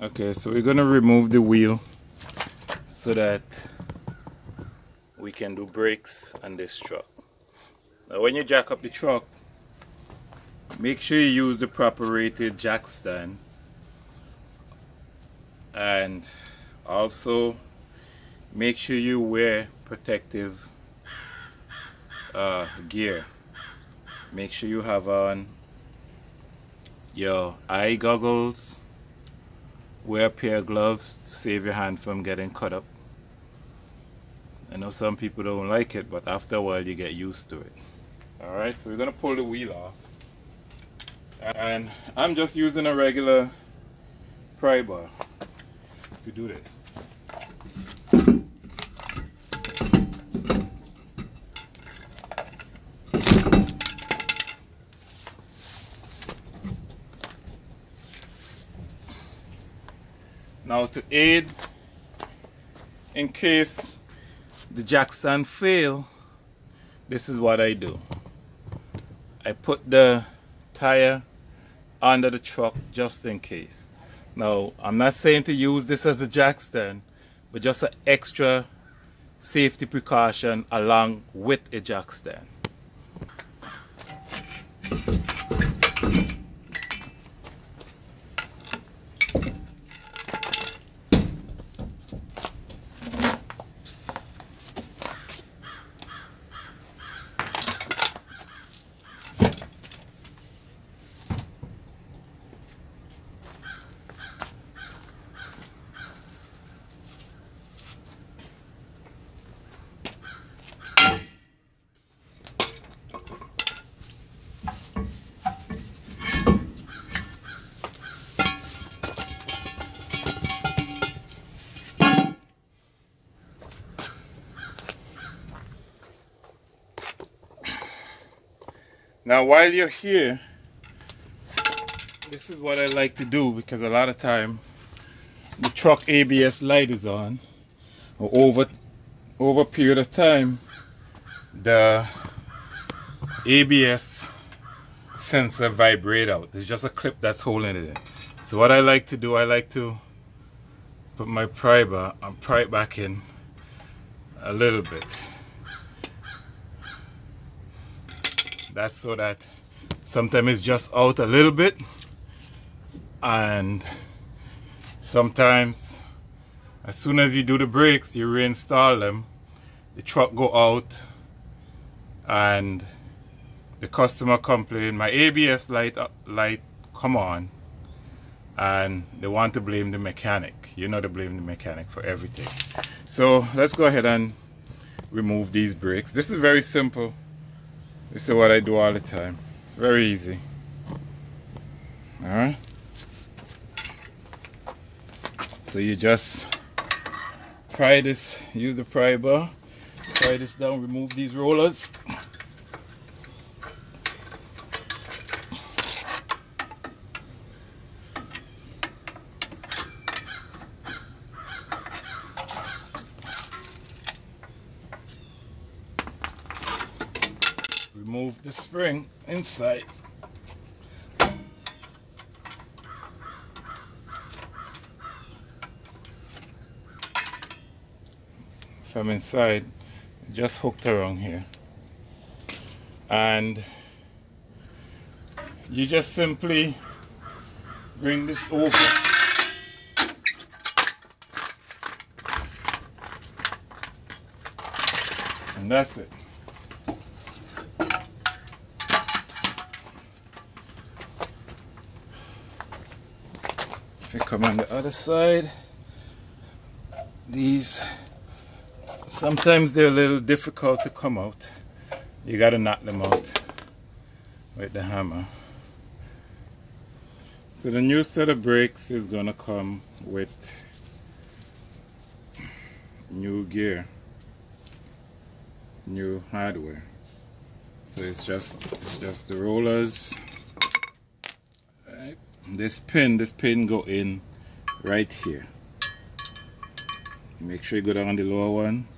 Okay, so we're gonna remove the wheel so that we can do brakes on this truck. Now when you jack up the truck, make sure you use the proper rated jack stand and also make sure you wear protective uh, gear. Make sure you have on your eye goggles wear a pair of gloves to save your hand from getting cut up. I know some people don't like it but after a while you get used to it. Alright so we're gonna pull the wheel off. And I'm just using a regular pry bar to do this Now to aid in case the jack stand fail, this is what I do. I put the tire under the truck just in case. Now, I'm not saying to use this as a jack stand, but just an extra safety precaution along with a jack Now while you're here, this is what I like to do because a lot of time the truck ABS light is on over over a period of time the ABS sensor vibrate out. It's just a clip that's holding it in. So what I like to do, I like to put my pry bar and pry it back in a little bit. That's so that sometimes it's just out a little bit. And sometimes as soon as you do the brakes you reinstall them the truck go out and the customer complain my ABS light uh, light come on. And they want to blame the mechanic. You know to blame the mechanic for everything. So let's go ahead and remove these brakes. This is very simple this is what I do all the time. Very easy. Alright? So you just pry this, use the pry bar, pry this down, remove these rollers. remove the spring inside. From inside, just hooked around here. And you just simply bring this over. And that's it. You come on the other side, these sometimes they're a little difficult to come out. You gotta knock them out with the hammer. So the new set of brakes is gonna come with new gear, new hardware. So it's just it's just the rollers this pin this pin go in right here. Make sure you go down the lower one.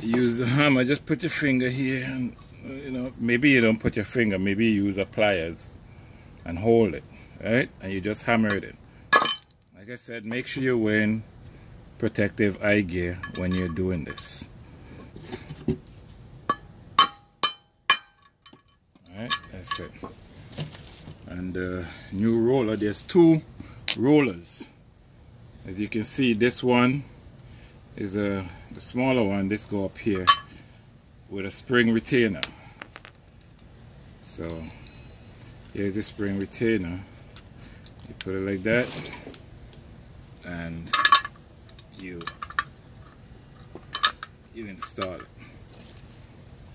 Use the hammer. Just put your finger here and you know maybe you don't put your finger. Maybe you use a pliers and hold it right? And you just hammer it in. Like I said make sure you're wearing protective eye gear when you're doing this. Alright that's it and the uh, new roller there's two rollers. As you can see this one is a the smaller one. This go up here with a spring retainer. So here's the spring retainer. You put it like that and you you install it.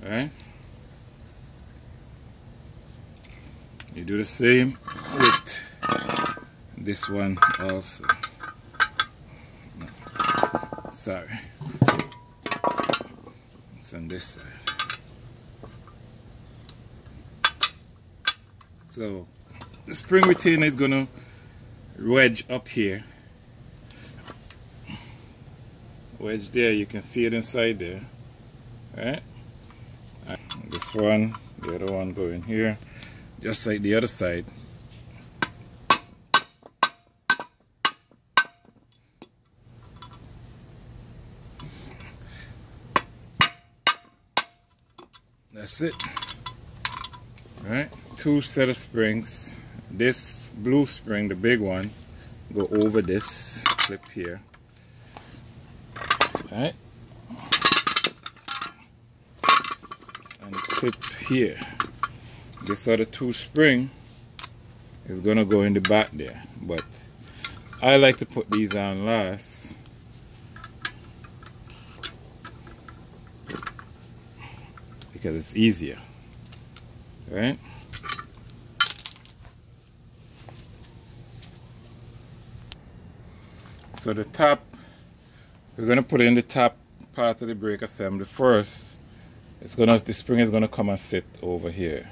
All right you do the same with this one also. No. sorry. It's on this side. So the spring retainer is gonna wedge up here. Wedge there you can see it inside there. Right? This one the other one going here just like the other side. That's it. All right two set of springs. This blue spring the big one go over this clip here. All right and clip here this other two spring is gonna go in the back there. But I like to put these on last. Because it's easier. Right? So the top we're gonna put in the top part of the brake assembly first. It's gonna the spring is gonna come and sit over here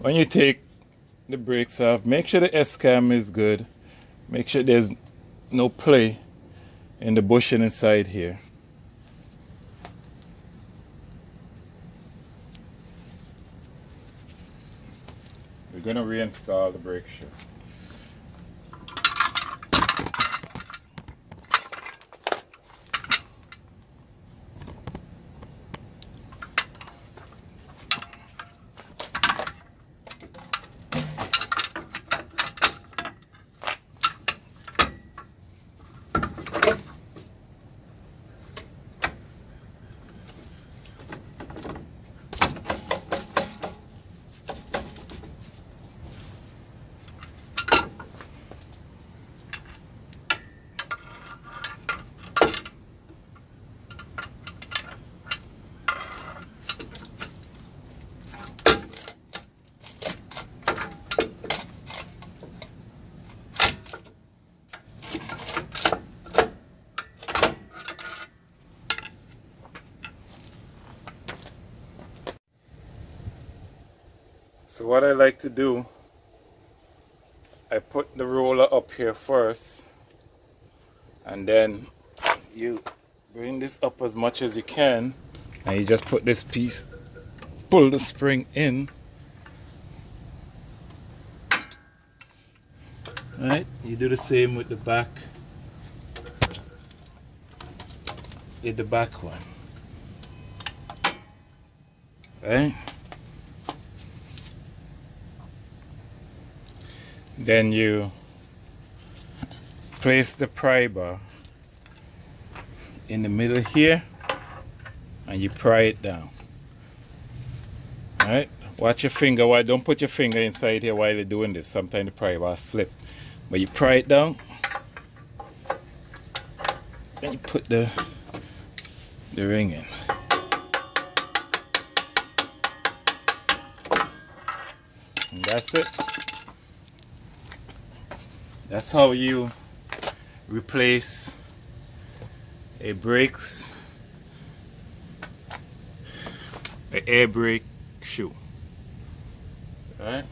when you take the brakes off make sure the S-cam is good. Make sure there's no play in the bushing inside here. We're going to reinstall the brake shoe So what I like to do, I put the roller up here first and then you bring this up as much as you can and you just put this piece, pull the spring in. Right, you do the same with the back, with the back one. Right? Then you place the pry bar in the middle here and you pry it down. All right? Watch your finger. Why don't put your finger inside here while you're doing this. Sometimes the pry bar slip. But you pry it down. Then you put the the ring in. And that's it that's how you replace a brakes a air brake shoe. Right